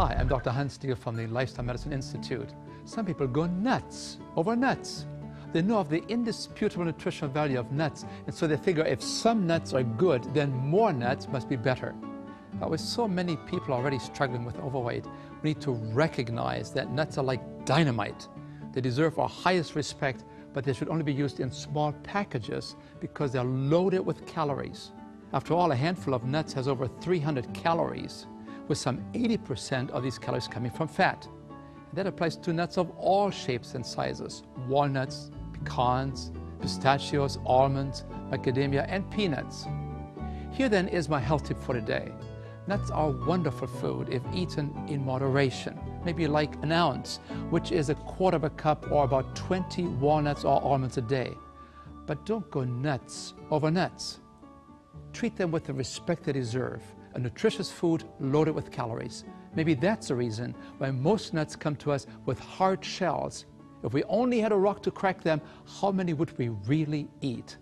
Hi, I'm Dr. Hans Diehl from the Lifestyle Medicine Institute. Some people go nuts over nuts. They know of the indisputable nutritional value of nuts, and so they figure if some nuts are good, then more nuts must be better. But with so many people already struggling with overweight, we need to recognize that nuts are like dynamite. They deserve our highest respect, but they should only be used in small packages because they're loaded with calories. After all, a handful of nuts has over 300 calories, with some 80% of these calories coming from fat. And that applies to nuts of all shapes and sizes walnuts, pecans, pistachios, almonds, macadamia, and peanuts. Here then is my health tip for today. Nuts are wonderful food if eaten in moderation, maybe like an ounce, which is a quarter of a cup or about 20 walnuts or almonds a day. But don't go nuts over nuts. Treat them with the respect they deserve, a nutritious food loaded with calories. Maybe that's the reason why most nuts come to us with hard shells. If we only had a rock to crack them, how many would we really eat?